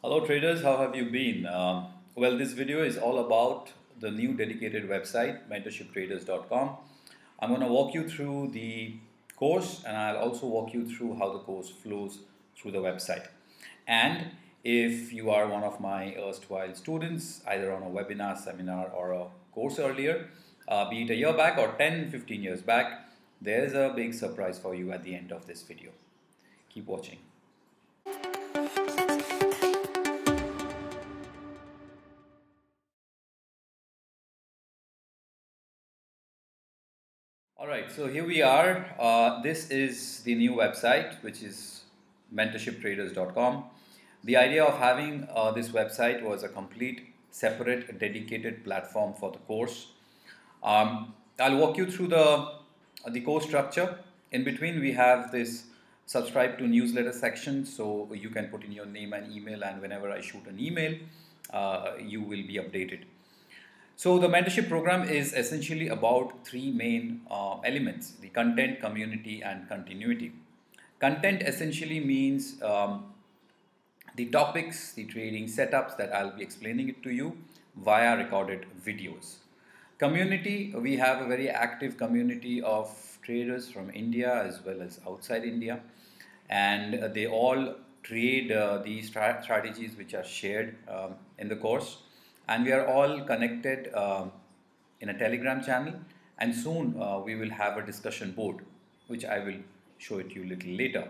Hello traders, how have you been? Um, well, this video is all about the new dedicated website, mentorshiptraders.com. I'm going to walk you through the course and I'll also walk you through how the course flows through the website. And if you are one of my erstwhile students, either on a webinar, seminar, or a course earlier, uh, be it a year back or 10, 15 years back, there's a big surprise for you at the end of this video. Keep watching. All right, so here we are. Uh, this is the new website, which is mentorshiptraders.com. The idea of having uh, this website was a complete, separate, dedicated platform for the course. Um, I'll walk you through the, the course structure. In between, we have this subscribe to newsletter section, so you can put in your name and email, and whenever I shoot an email, uh, you will be updated. So the mentorship program is essentially about three main uh, elements, the content, community and continuity. Content essentially means um, the topics, the trading setups that I'll be explaining it to you via recorded videos. Community, we have a very active community of traders from India as well as outside India and they all trade uh, these strategies which are shared um, in the course and we are all connected uh, in a telegram channel. And soon uh, we will have a discussion board which I will show it to you a little later.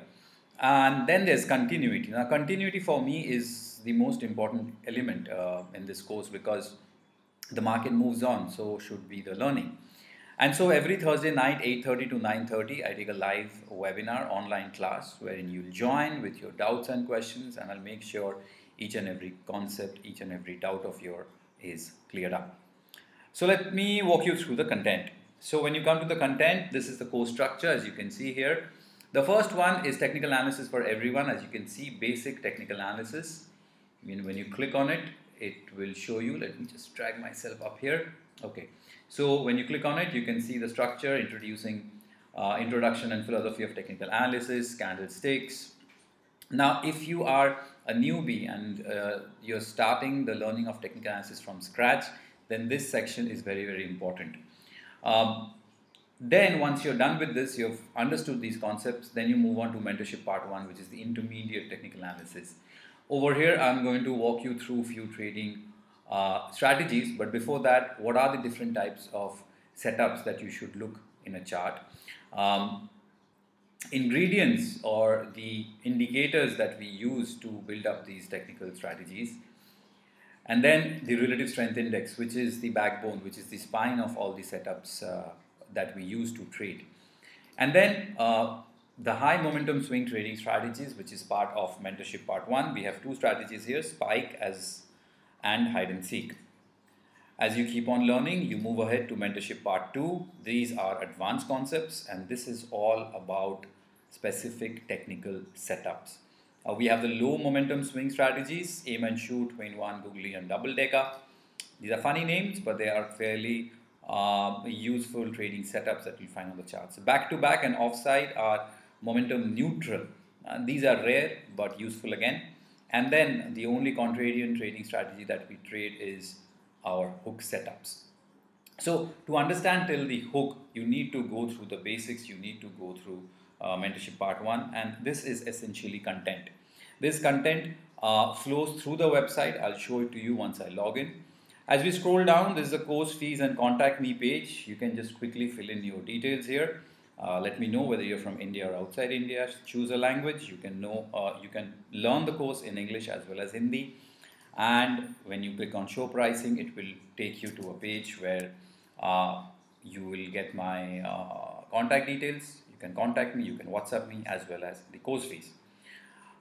And then there's continuity. Now continuity for me is the most important element uh, in this course because the market moves on. So should be the learning. And so every Thursday night 8.30 to 9.30 I take a live webinar online class wherein you'll join with your doubts and questions and I'll make sure each and every concept, each and every doubt of your is cleared up. So let me walk you through the content. So when you come to the content, this is the course structure as you can see here. The first one is technical analysis for everyone. As you can see, basic technical analysis. I mean, when you click on it, it will show you. Let me just drag myself up here. Okay. So when you click on it, you can see the structure introducing uh, introduction and philosophy of technical analysis, candlesticks. Now, if you are a newbie and uh, you're starting the learning of technical analysis from scratch, then this section is very, very important. Um, then once you're done with this, you've understood these concepts, then you move on to mentorship part one, which is the intermediate technical analysis. Over here, I'm going to walk you through a few trading uh, strategies, but before that, what are the different types of setups that you should look in a chart? Um, ingredients or the indicators that we use to build up these technical strategies. And then the relative strength index, which is the backbone, which is the spine of all the setups uh, that we use to trade. And then uh, the high momentum swing trading strategies, which is part of mentorship part one. We have two strategies here, spike as and hide and seek. As you keep on learning, you move ahead to mentorship part two. These are advanced concepts and this is all about specific technical setups. Uh, we have the low momentum swing strategies, aim and shoot, twin one, googly and double decker. These are funny names, but they are fairly uh, useful trading setups that you'll find on the charts. Back to back and offside are momentum neutral. Uh, these are rare but useful again. And then the only contrarian trading strategy that we trade is our hook setups. So to understand till the hook, you need to go through the basics, you need to go through uh, mentorship part one and this is essentially content. This content uh, flows through the website. I'll show it to you once I log in. As we scroll down, this is the course fees and contact me page. You can just quickly fill in your details here. Uh, let me know whether you're from India or outside India. Choose a language. You can know. Uh, you can learn the course in English as well as Hindi and when you click on show pricing it will take you to a page where uh, you will get my uh, contact details. You can contact me you can whatsapp me as well as the course fees.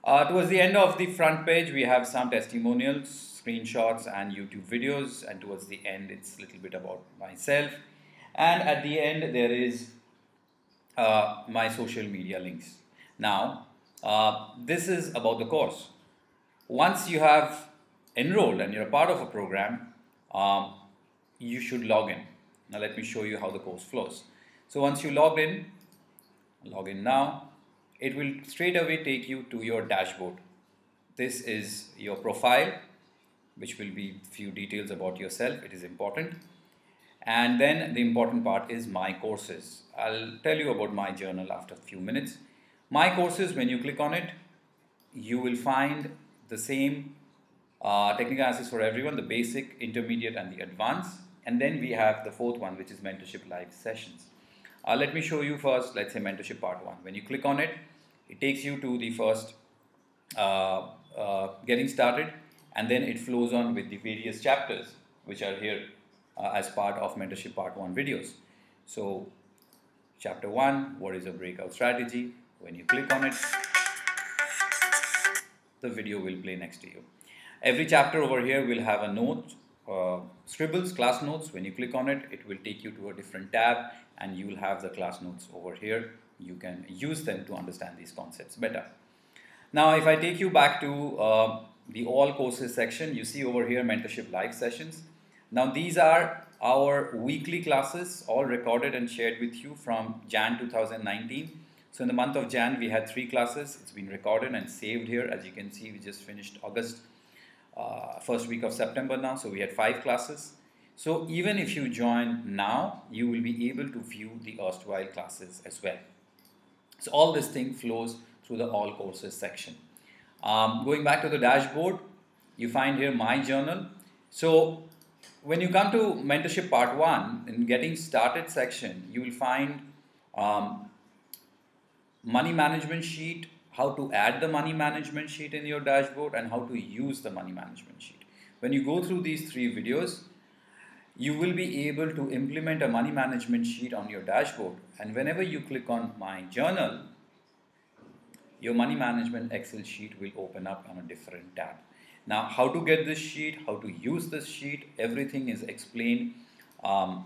Uh, towards the end of the front page we have some testimonials screenshots and youtube videos. And towards the end it's a little bit about myself. And at the end there is uh, my social media links. Now uh, this is about the course. Once you have enrolled and you're a part of a program, um, you should log in. Now let me show you how the course flows. So once you log in, log in now, it will straight away take you to your dashboard. this is your profile, which will be few details about yourself. It is important. And then the important part is my courses. I'll tell you about my journal after a few minutes. My courses, when you click on it, you will find the same uh, technical analysis for everyone, the basic, intermediate and the advanced. And then we have the fourth one, which is mentorship live sessions. Uh, let me show you first, let's say mentorship part one. When you click on it, it takes you to the first uh, uh, getting started and then it flows on with the various chapters which are here uh, as part of mentorship part one videos. So chapter one, what is a breakout strategy? When you click on it, the video will play next to you. Every chapter over here will have a note, uh, scribbles, class notes. When you click on it, it will take you to a different tab and you will have the class notes over here. You can use them to understand these concepts better. Now, if I take you back to uh, the all courses section, you see over here mentorship live sessions. Now, these are our weekly classes, all recorded and shared with you from Jan 2019. So in the month of Jan, we had three classes. It's been recorded and saved here. As you can see, we just finished August, uh, first week of September now. So we had five classes. So even if you join now, you will be able to view the erstwhile classes as well. So all this thing flows through the all courses section. Um, going back to the dashboard, you find here my journal. So when you come to mentorship part one in getting started section, you will find um, money management sheet, how to add the money management sheet in your dashboard and how to use the money management sheet. When you go through these three videos, you will be able to implement a money management sheet on your dashboard and whenever you click on my journal your money management excel sheet will open up on a different tab now how to get this sheet how to use this sheet everything is explained um,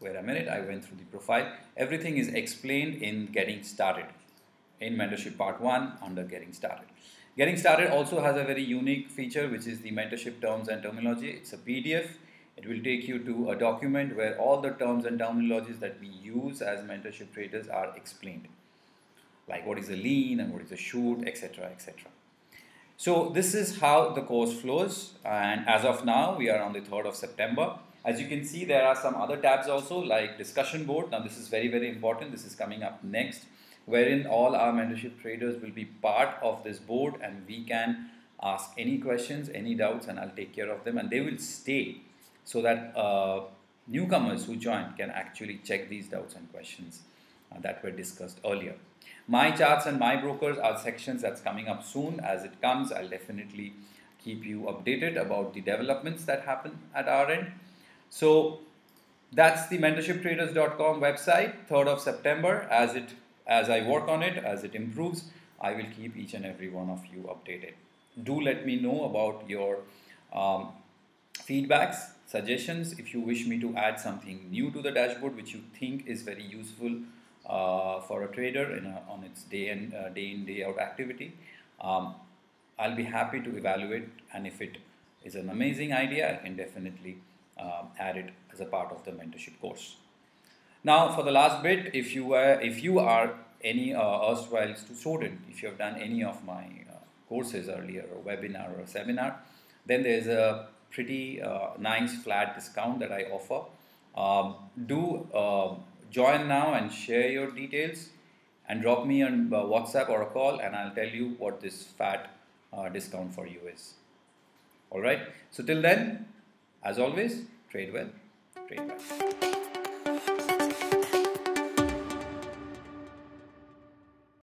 wait a minute I went through the profile everything is explained in getting started in mentorship part 1 under getting started Getting started also has a very unique feature which is the mentorship terms and terminology. It's a PDF. It will take you to a document where all the terms and terminologies that we use as mentorship traders are explained. Like what is a lean and what is a shoot, etc. etc. So this is how the course flows and as of now we are on the 3rd of September. As you can see there are some other tabs also like discussion board. Now this is very very important. This is coming up next wherein all our mentorship traders will be part of this board and we can ask any questions, any doubts and I'll take care of them and they will stay so that uh, newcomers who join can actually check these doubts and questions uh, that were discussed earlier. My charts and my brokers are sections that's coming up soon. As it comes, I'll definitely keep you updated about the developments that happen at our end. So that's the mentorshiptraders.com website, 3rd of September, as it as I work on it, as it improves, I will keep each and every one of you updated. Do let me know about your um, feedbacks, suggestions. If you wish me to add something new to the dashboard, which you think is very useful uh, for a trader in a, on its day and uh, day in day out activity, um, I'll be happy to evaluate. And if it is an amazing idea, I can definitely uh, add it as a part of the mentorship course. Now for the last bit, if you were, if you are any uh, erstwhile student, if you have done any of my uh, courses earlier, or webinar or seminar, then there's a pretty uh, nice flat discount that I offer. Um, do uh, join now and share your details and drop me on uh, WhatsApp or a call and I'll tell you what this fat uh, discount for you is. Alright, so till then, as always, trade well, trade well.